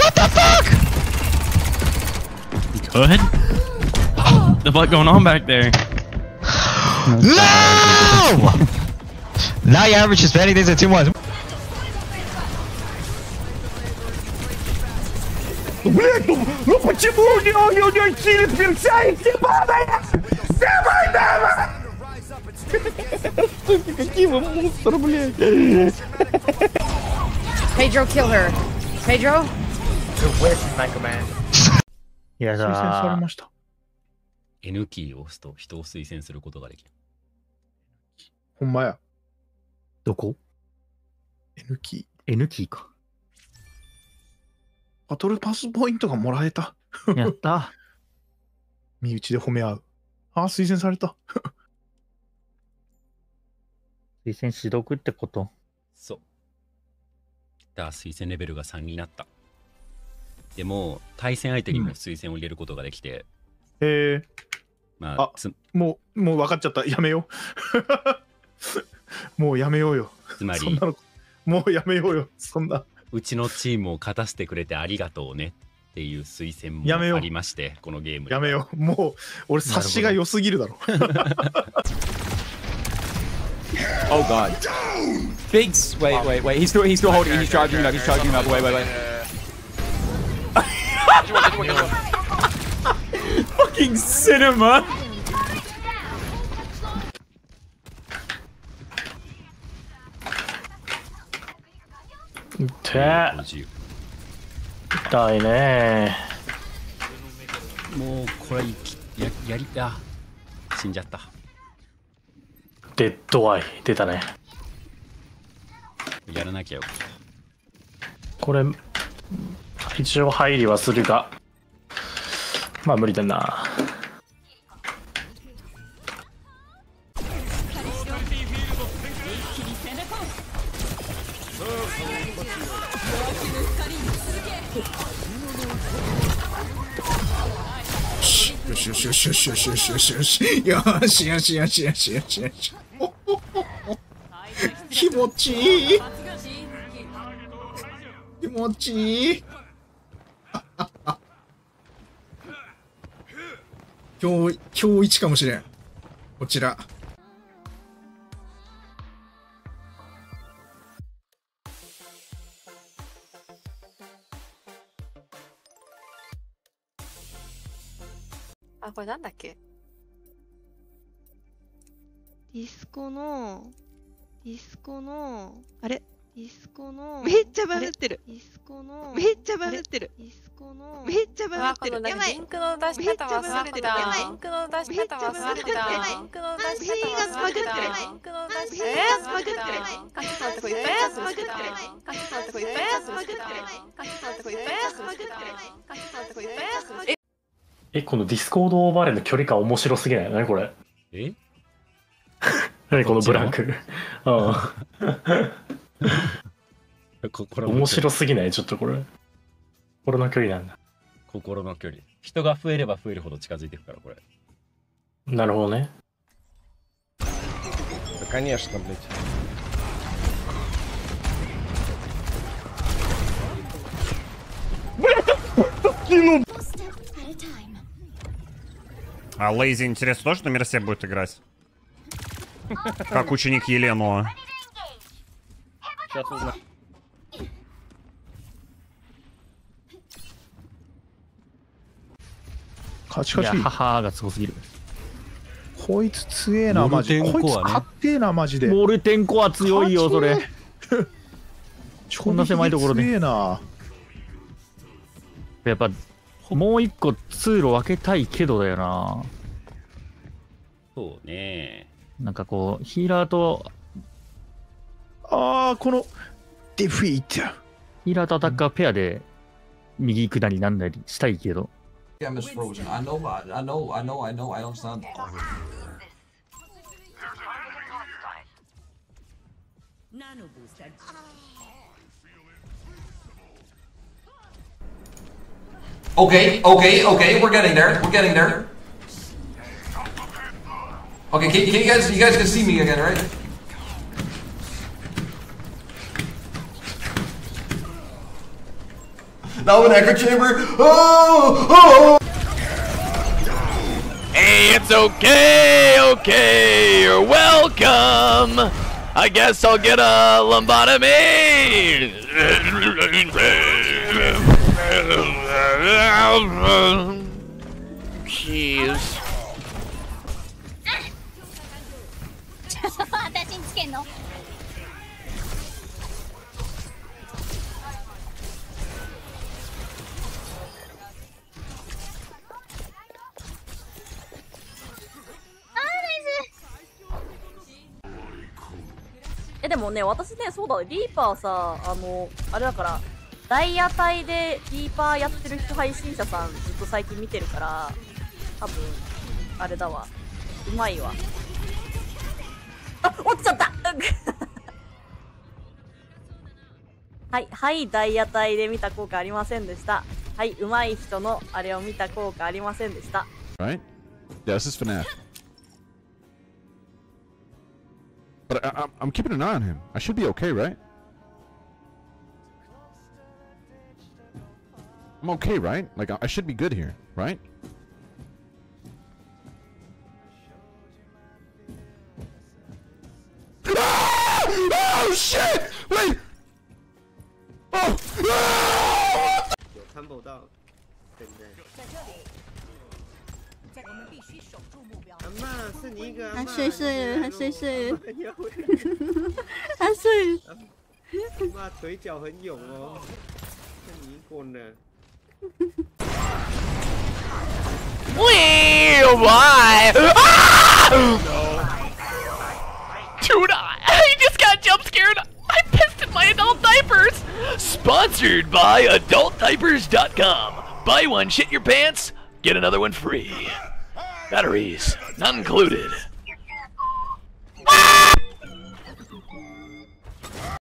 What the fuck? Good. the fuck going on back there? No! now your average is betting things at 2 1. Блять, ну, ну почему у него, у него хилит перчай? Сука, какие вы монстр, блядь. Pedro, kill her. Pedro? Where's my command? いや推薦されだました。N キーを押すと人を推薦することができる。ほんまや。どこ？N キー。?N キーか。バトルパスポイントがもらえた。やった。身内で褒め合う。あ、推薦された。推薦しどくってこと？そう。だ推薦レベルが3になった。でも、対戦相手にも推薦を入れることができて、えあまあ、つもう、もう分かっちゃった。やめよう。もうやめようよ。つまりそんな、の、もうやめようよ。そんな。うちのチームを勝たせてくれてありがとうねっていう推薦やめようもありまして、このゲームでやめよう。もう、俺、察しが良すぎるだろ。Oh god. Biggs, wait, wait, wait. He's still, he's still holding. He's charging up. He's charging up. Wait, wait, wait. Fucking cinema. て50痛いねもうこれややりた死んじゃった。デッドアイ。出たね。やらなきゃよ。これ一応入りはするが。まあ無理だな。よしよしよしよしよしよしよしよしよしよしよしよしよしよし気持ちいい気持ちいい今日今日一かもしれん。こちら。あ、これなんだっけ？ディスコの、ディスコの、あれ？ディスコの、めっちゃバズってるディスコの、めっちゃバズってるディスコの、めっちゃバズあ、ってるこのなんかリンクの出し方忘れてた。リンクの出し方忘れてた。リンクの出し方忘れてた。リンクの出し方忘れてた。やつ忘れてた。あ、ちょっと待って、こっぱいやつ忘れてた。あ、ちょっと待って、これいっぱいやつ忘れてた。あ、ちょっとこれいっぱいやつ忘れてた。えこのディスコードオーバーレイの距離感面白すぎない？何これ？え？何このブランク？面白すぎないちょっとこれ心の距離なんだ心の距離人が増えれば増えるほど近づいていくからこれなるほどね Да, конечно, блядь. А Лейзи, интересно, тоже на Мерсе будет играть? Как ученик Елену. Сейчас узнаем. いやカチカチ。母がすごすぎるこいつ強えな、マジ。こいつモルテンコアねかってえな、マジで。モルテンコは強いよそれこんな狭いところで強えな。やっぱもう一個通路分けたいけどだよなそうねなんかこうヒーラーと ああ、この、デフィート。ヒーラーとアタッカーペアで右下りなんだりしたいけど Gem is frozen. I know, I know, I know, I know, I understand. Okay, okay, okay, we're getting there. We're getting there. Okay, can, can you guys you guys can see me again, right? Now an echo oh, chamber. Oh, oh. Hey, it's okay, okay, you're welcome. I guess I'll get a lumbotomy. Jeez. えでもね私ねそうだリーパーさあのあれだからダイヤ帯でリーパーやってる人配信者さんずっと最近見てるから多分あれだわ。うまいわ。あ落ちちゃった！はいはいダイヤ帯で見た効果ありませんでした。はいうまい人のあれを見た効果ありませんでした。Right? Yes, it's FNAF. But I, I, I'm keeping an eye on him. I should be okay, right? I'm okay, right? Like, I, I should be good here, right? Ah! Oh, shit! Wait! Oh! Ah! 有看不到，对不对？ 阿妈，是你一个阿他嬷睡睡了，他你睡睡了你要回，他睡了。阿妈腿脚很勇哦，看你滚了。 Oh my! Ah! Dude, I, I just got jump scared. I pissed in my adult diapers. Sponsored by AdultDiapers.com. Buy one, shit your pants, get another one free. Batteries not included.